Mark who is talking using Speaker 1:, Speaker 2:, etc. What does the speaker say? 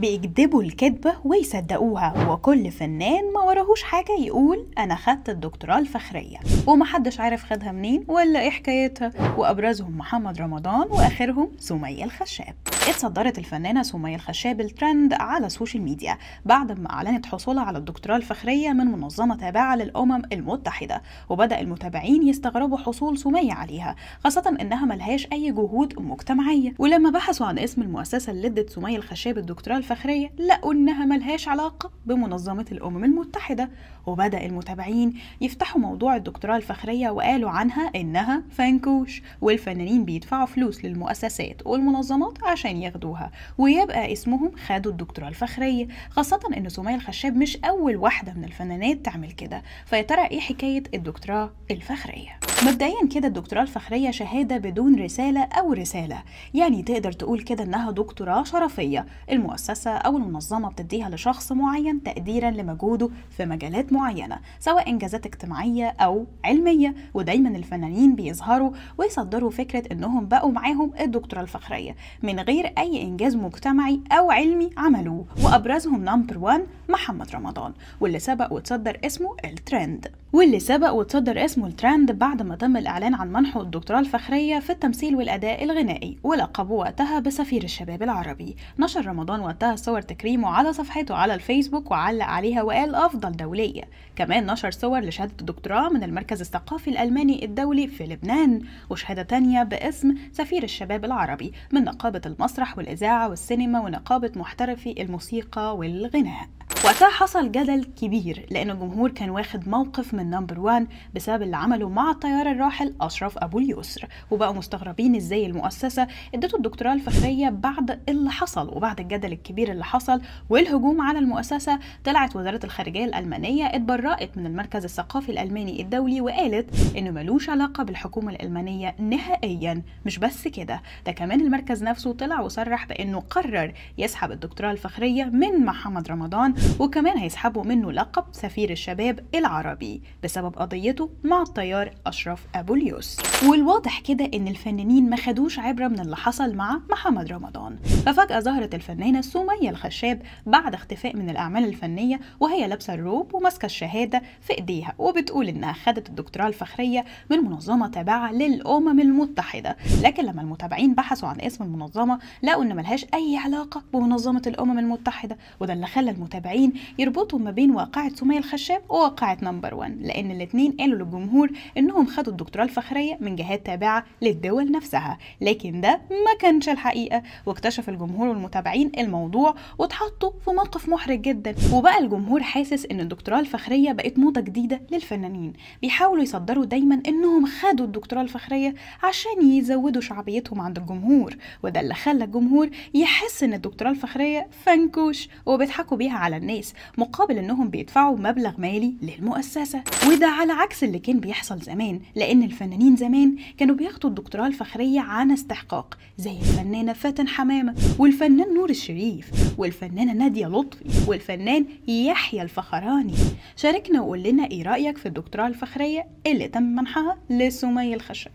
Speaker 1: بيكدبوا الكدبة ويصدقوها وكل فنان ما وراهوش حاجة يقول أنا خدت الدكتوراه الفخرية. ومحدش عارف خدها منين ولا إيه حكايتها. وأبرزهم محمد رمضان وآخرهم سمية الخشاب. اتصدرت الفنانة سمية الخشاب الترند على السوشيال ميديا بعد ما أعلنت حصولها على الدكتوراه الفخرية من منظمة تابعة للأمم المتحدة وبدأ المتابعين يستغربوا حصول سمية عليها خاصة إنها ملهاش أي جهود مجتمعية. ولما بحثوا عن اسم المؤسسة اللي ادت سمية الخشاب الدكتوراه الفخرية لقوا إنها ملهاش علاقة بمنظمة الأمم المتحدة. وبدأ المتابعين يفتحوا موضوع الدكتوراه الفخرية وقالوا عنها إنها فانكوش والفنانين بيدفعوا فلوس للمؤسسات والمنظمات عشان ياخدوها ويبقى اسمهم خدوا الدكتوراه الفخرية خاصة إن سمية الخشاب مش أول واحدة من الفنانات تعمل كده فيا ترى إيه حكاية الدكتوراه الفخرية؟ مبدئيا كده الدكتوراه الفخرية شهادة بدون رسالة أو رسالة. يعني تقدر تقول كده إنها دكتوراه شرفية المؤسسة أو المنظمة بتديها لشخص معين تقديرا لمجهوده في مجالات معينة سواء إنجازات اجتماعية أو علمية. ودايما الفنانين بيظهروا ويصدروا فكرة إنهم بقوا معاهم الدكتوراه الفخرية من غير أي إنجاز مجتمعي أو علمي عملوه. وأبرزهم number 1 محمد رمضان واللي سبق وتصدر اسمه الترند. واللي سبق وتصدر اسمه الترند بعد ما تم الإعلان عن منحه الدكتوراه الفخرية في التمثيل والأداء الغنائي ولقبوه وقتها بسفير الشباب العربي. نشر رمضان وقتها صور تكريمه على صفحته على الفيسبوك وعلق عليها وقال أفضل دولية. كمان نشر صور لشهادة الدكتوراه من المركز الثقافي الألماني الدولي في لبنان. وشهادة تانية باسم سفير الشباب العربي من نقابة المسرح والإذاعة والسينما ونقابة محترفي الموسيقى والغناء. وقتها حصل جدل كبير لأن الجمهور كان واخد موقف من نمبر 1 بسبب اللي عمله مع الطيار الراحل أشرف أبو اليسر وبقوا مستغربين إزاي المؤسسة إدته الدكتوراه الفخرية بعد اللي حصل وبعد الجدل الكبير اللي حصل والهجوم على المؤسسة. طلعت وزارة الخارجية الألمانية اتبرأت من المركز الثقافي الألماني الدولي وقالت إنه ملوش علاقة بالحكومة الألمانية نهائيا. مش بس كده ده كمان المركز نفسه طلع وصرح بإنه قرر يسحب الدكتوراه الفخرية من محمد رمضان وكمان هيسحبوا منه لقب سفير الشباب العربي بسبب قضيته مع الطيار أشرف أبو اليسر والواضح كده إن الفنانين ما خدوش عبرة من اللي حصل مع محمد رمضان. ففجأة ظهرت الفنانة سمية الخشاب بعد اختفاء من الأعمال الفنية وهي لابسة الروب وماسكة الشهادة في إيديها وبتقول إنها خدت الدكتوراه الفخرية من منظمة تابعة للأمم المتحدة. لكن لما المتابعين بحثوا عن اسم المنظمة لقوا إن ملهاش أي علاقة بمنظمة الأمم المتحدة وده اللي خلى المتابعين يربطوا ما بين واقعة سمية الخشاب وواقعة نمبر 1 لأن الاتنين قالوا للجمهور إنهم خدوا الدكتوراه الفخرية من جهات تابعة للدول نفسها لكن ده ما كانش الحقيقة. واكتشف الجمهور والمتابعين الموضوع واتحطوا في موقف محرج جدا. وبقى الجمهور حاسس إن الدكتوراه الفخرية بقت موضة جديدة للفنانين. بيحاولوا يصدروا دايما إنهم خدوا الدكتوراه الفخرية عشان يزودوا شعبيتهم عند الجمهور. وده اللي خلى الجمهور يحس إن الدكتوراه الفخرية فنكوش وبيضحكوا بيها على الناس مقابل إنهم بيدفعوا مبلغ مالي للمؤسسة. وده على عكس اللي كان بيحصل زمان لأن الفنانين زمان كانوا بياخدوا الدكتوراه الفخرية عن استحقاق زي الفنانة فاتن حمامة والفنان نور الشريف والفنانة نادية لطفي والفنان يحيى الفخراني. شاركنا وقول لنا إيه رأيك في الدكتوراه الفخرية اللي تم منحها لسمية الخشب؟